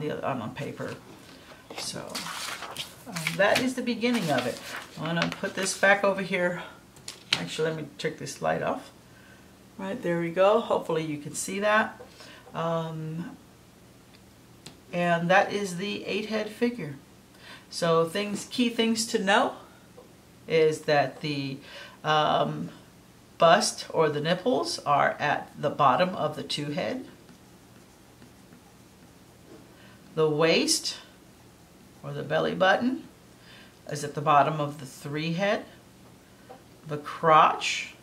the on the paper. So um, that is the beginning of it. I'm gonna put this back over here. Actually, let me check this light off. Right, there we go. Hopefully you can see that. Um, and that is the eight head figure. So things, key things to know is that the um, bust or the nipples are at the bottom of the two head. The waist or the belly button is at the bottom of the three head. The crotch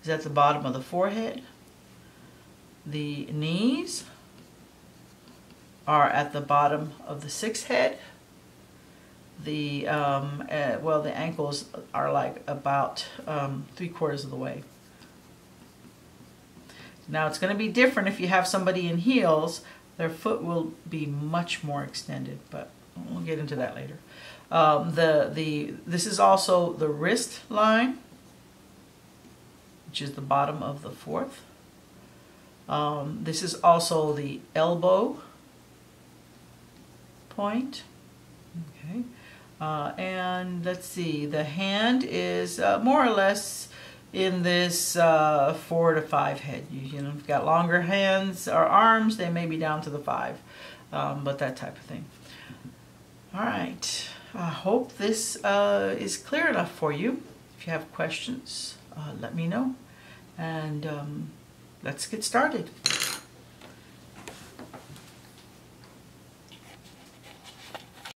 is at the bottom of the four head. The knees are at the bottom of the six head. The, um, uh, well, the ankles are like about um, three quarters of the way. Now it's going to be different if you have somebody in heels. Their foot will be much more extended, but we'll get into that later. Um, the, the, this is also the wrist line, which is the bottom of the fourth. Um, this is also the elbow point. Okay. Uh, and let's see, the hand is uh, more or less in this uh, four to five head. You, you know, if you've got longer hands or arms, they may be down to the five, um, but that type of thing. All right, I hope this uh, is clear enough for you. If you have questions, uh, let me know. And um, let's get started.